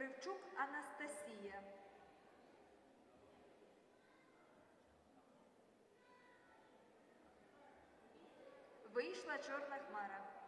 Кривчук Анастасія. Вийшла чорна хмара.